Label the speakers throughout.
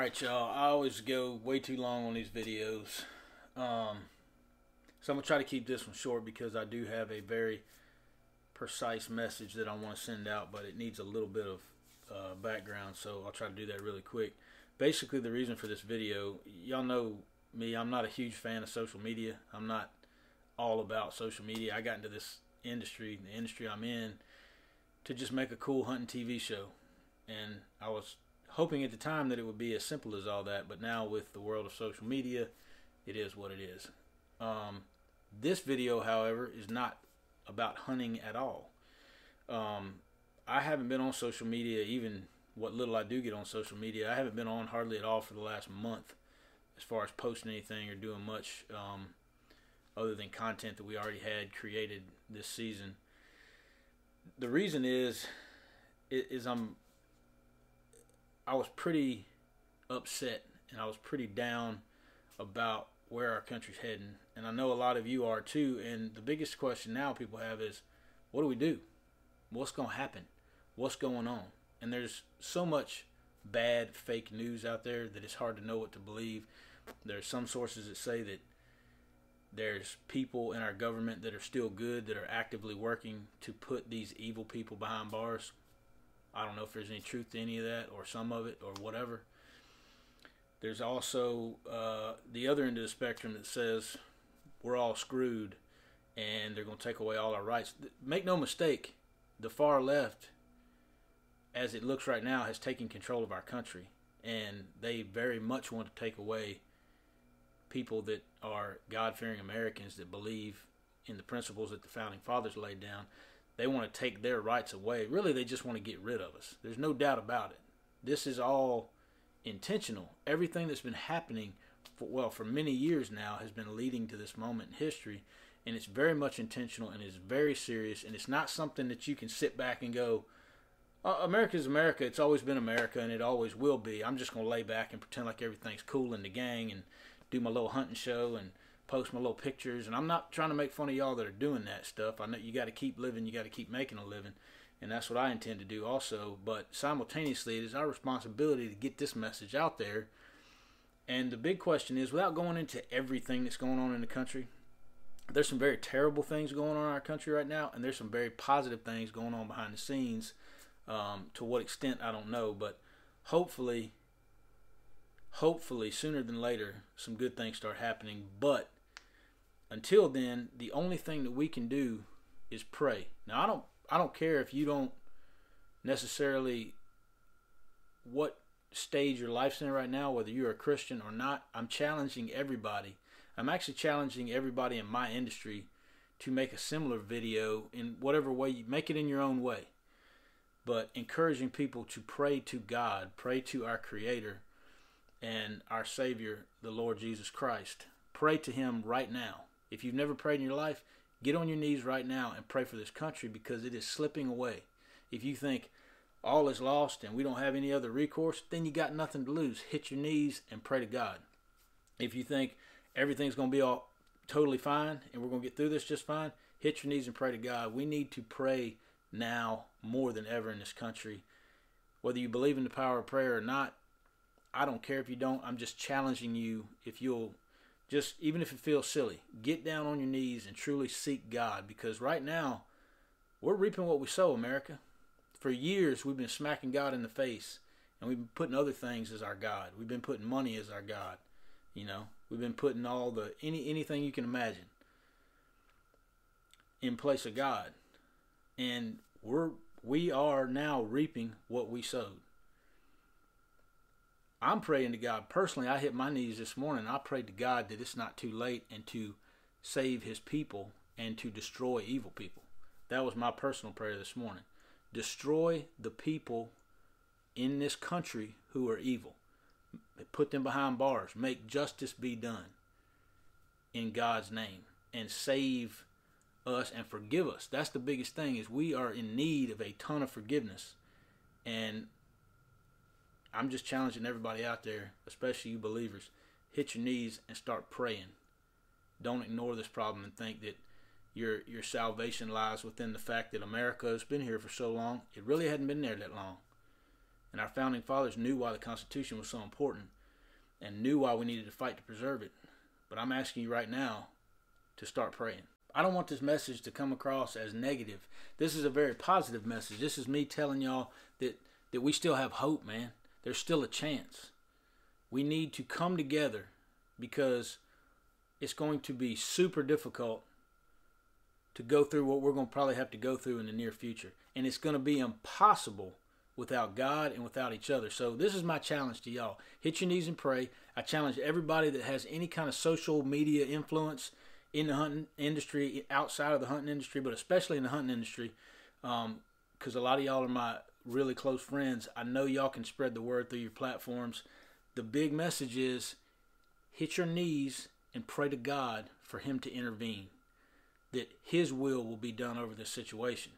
Speaker 1: right, y'all. I always go way too long on these videos. Um, so I'm going to try to keep this one short because I do have a very precise message that I want to send out, but it needs a little bit of uh, background, so I'll try to do that really quick. Basically, the reason for this video, y'all know me, I'm not a huge fan of social media. I'm not all about social media. I got into this industry, the industry I'm in, to just make a cool hunting TV show. And I was hoping at the time that it would be as simple as all that, but now with the world of social media, it is what it is. Um, this video, however, is not about hunting at all. Um, I haven't been on social media, even what little I do get on social media, I haven't been on hardly at all for the last month as far as posting anything or doing much um, other than content that we already had created this season. The reason is, is I'm I was pretty upset and I was pretty down about where our country's heading. And I know a lot of you are too. And the biggest question now people have is, what do we do? What's going to happen? What's going on? And there's so much bad fake news out there that it's hard to know what to believe. There's some sources that say that there's people in our government that are still good that are actively working to put these evil people behind bars. I don't know if there's any truth to any of that or some of it or whatever. There's also uh, the other end of the spectrum that says we're all screwed and they're going to take away all our rights. Make no mistake, the far left, as it looks right now, has taken control of our country. And they very much want to take away people that are God fearing Americans that believe in the principles that the founding fathers laid down. They want to take their rights away. Really, they just want to get rid of us. There's no doubt about it. This is all intentional. Everything that's been happening, for, well, for many years now, has been leading to this moment in history. And it's very much intentional and it's very serious. And it's not something that you can sit back and go, uh, America's America. It's always been America and it always will be. I'm just going to lay back and pretend like everything's cool in the gang and do my little hunting show and post my little pictures. And I'm not trying to make fun of y'all that are doing that stuff. I know you got to keep living, you got to keep making a living. And that's what I intend to do also. But simultaneously, it is our responsibility to get this message out there. And the big question is without going into everything that's going on in the country, there's some very terrible things going on in our country right now, and there's some very positive things going on behind the scenes. Um, to what extent, I don't know. But hopefully, hopefully, sooner than later, some good things start happening. But until then, the only thing that we can do is pray. Now, I don't I don't care if you don't necessarily what stage your life's in right now, whether you're a Christian or not. I'm challenging everybody. I'm actually challenging everybody in my industry to make a similar video in whatever way you make it in your own way. But encouraging people to pray to God, pray to our Creator and our Savior, the Lord Jesus Christ. Pray to Him right now. If you've never prayed in your life, get on your knees right now and pray for this country because it is slipping away. If you think all is lost and we don't have any other recourse, then you got nothing to lose. Hit your knees and pray to God. If you think everything's going to be all totally fine and we're going to get through this just fine, hit your knees and pray to God. We need to pray now more than ever in this country. Whether you believe in the power of prayer or not, I don't care if you don't. I'm just challenging you if you'll just, even if it feels silly, get down on your knees and truly seek God because right now we're reaping what we sow, America. For years we've been smacking God in the face and we've been putting other things as our God. We've been putting money as our God. You know, we've been putting all the any anything you can imagine in place of God. And we're we are now reaping what we sowed. I'm praying to God personally. I hit my knees this morning. I prayed to God that it's not too late and to save his people and to destroy evil people. That was my personal prayer this morning. Destroy the people in this country who are evil. Put them behind bars. Make justice be done in God's name and save us and forgive us. That's the biggest thing is we are in need of a ton of forgiveness. And I'm just challenging everybody out there, especially you believers, hit your knees and start praying. Don't ignore this problem and think that your your salvation lies within the fact that America has been here for so long. It really hadn't been there that long. And our founding fathers knew why the Constitution was so important and knew why we needed to fight to preserve it. But I'm asking you right now to start praying. I don't want this message to come across as negative. This is a very positive message. This is me telling y'all that, that we still have hope, man. There's still a chance. We need to come together because it's going to be super difficult to go through what we're going to probably have to go through in the near future. And it's going to be impossible without God and without each other. So this is my challenge to y'all. Hit your knees and pray. I challenge everybody that has any kind of social media influence in the hunting industry, outside of the hunting industry, but especially in the hunting industry, um, because a lot of y'all are my really close friends. I know y'all can spread the word through your platforms. The big message is hit your knees and pray to God for Him to intervene, that His will will be done over this situation,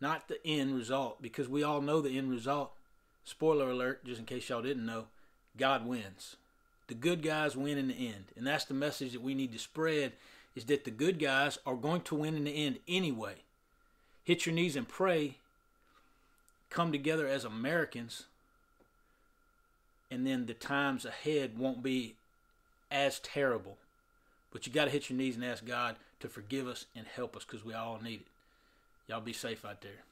Speaker 1: not the end result, because we all know the end result. Spoiler alert, just in case y'all didn't know, God wins. The good guys win in the end. And that's the message that we need to spread is that the good guys are going to win in the end anyway. Hit your knees and pray. Come together as Americans. And then the times ahead won't be as terrible. But you got to hit your knees and ask God to forgive us and help us because we all need it. Y'all be safe out there.